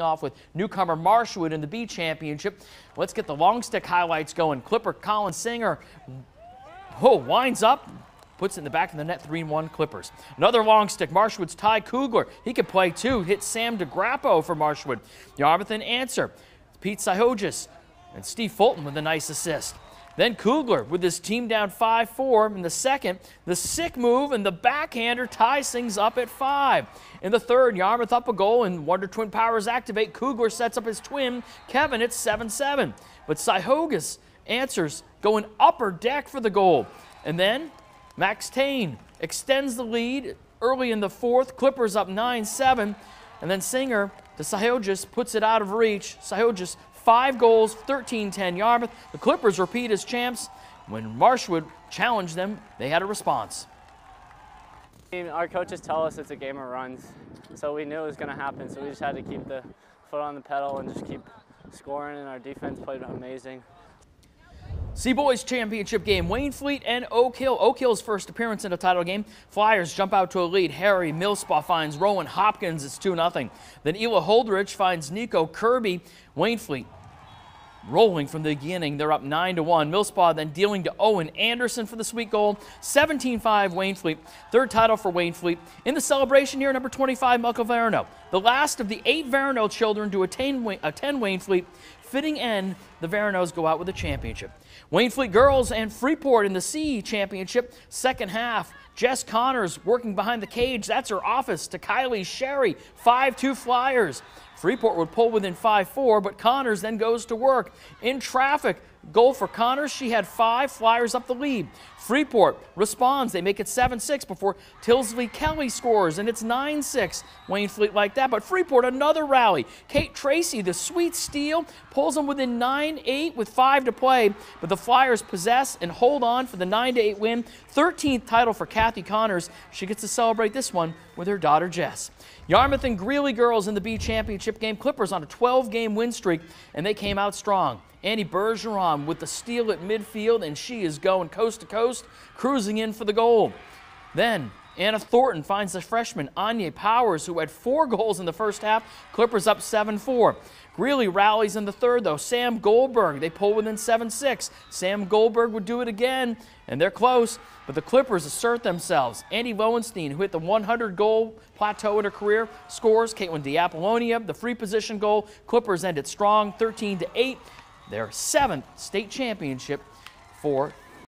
off with newcomer Marshwood in the B championship. Let's get the long stick highlights going. Clipper Colin Singer oh, winds up, puts it in the back of the net, 3-1 Clippers. Another long stick, Marshwood's Ty Kugler. He can play too, hit Sam DeGrappo for Marshwood. Yarmouth answer, Pete Psyhogeos and Steve Fulton with a nice assist. Then Kugler with his team down 5-4 in the second. The sick move and the backhander ties things up at 5. In the third, Yarmouth up a goal and Wonder Twin Powers activate. Kugler sets up his twin, Kevin, at 7-7. But Psyhogeos answers going upper deck for the goal. And then Max Tane extends the lead early in the fourth. Clippers up 9-7. And then Singer to Psyhogeos puts it out of reach. Psyhogeos Five goals, 13-10 Yarmouth. The Clippers repeat as champs. When Marshwood challenged them, they had a response. Our coaches tell us it's a game of runs, so we knew it was going to happen, so we just had to keep the foot on the pedal and just keep scoring, and our defense played amazing. Sea Boys Championship game, Waynflete and Oak Hill. Oak Hill's first appearance in a title game. Flyers jump out to a lead. Harry Millspaw finds Rowan Hopkins. It's 2-0. Then Ela Holdrich finds Nico Kirby. Waynflete rolling from the beginning. They're up 9 to 1. Millspaw then dealing to Owen Anderson for the sweet goal. 17 5 Waynflete. Third title for Waynflete. In the celebration here, number 25, Michael Verno. The last of the eight Verno children to attain, attend Waynflete. Fitting end, the Veranos go out with a championship. Waynflete girls and Freeport in the C championship. Second half, Jess Connors working behind the cage. That's her office to Kylie Sherry. 5-2 Flyers. Freeport would pull within 5-4, but Connors then goes to work. In traffic, goal for Connors. She had five Flyers up the lead. Freeport responds. They make it 7-6 before Tilsley Kelly scores, and it's 9-6. Waynflete like that, but Freeport another rally. Kate Tracy, the sweet steal, pulls them within 9-8 with five to play, but the Flyers possess and hold on for the 9-8 win. 13th title for Cathie Connors. She gets to celebrate this one with her daughter Jess. Yarmouth and Greeley girls in the B championship game. Clippers on a 12-game win streak, and they came out strong. Annie Bergeron with the steal at midfield, and she is going coast to coast, cruising in for the goal. Then Anna Thornton finds the freshman Anya Powers, who had four goals in the first half. Clippers up 7-4. Greeley rallies in the third, though. Sam Goldberg, they pull within 7-6. Sam Goldberg would do it again, and they're close, but the Clippers assert themselves. Andy Lowenstein, who hit the 100-goal plateau in her career, scores. Caitlin Diapollonia, the free position goal. Clippers ended strong, 13-8. Their seventh state championship for